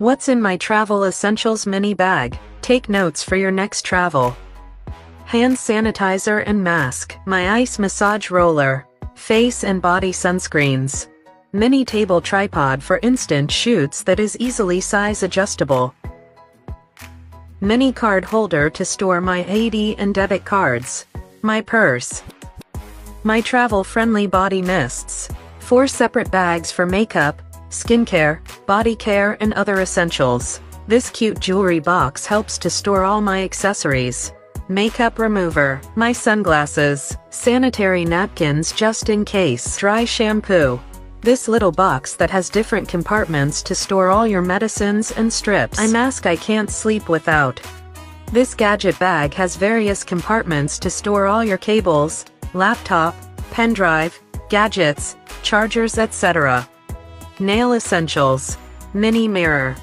What's in my travel essentials mini bag? Take notes for your next travel. Hand sanitizer and mask. My ice massage roller. Face and body sunscreens. Mini table tripod for instant shoots that is easily size adjustable. Mini card holder to store my ID and debit cards. My purse. My travel-friendly body mists. Four separate bags for makeup, skincare, body care and other essentials. This cute jewelry box helps to store all my accessories. Makeup remover, my sunglasses, sanitary napkins just in case, dry shampoo. This little box that has different compartments to store all your medicines and strips. Eye mask I can't sleep without. This gadget bag has various compartments to store all your cables, laptop, pen drive, gadgets, chargers etc. Nail Essentials. Mini Mirror.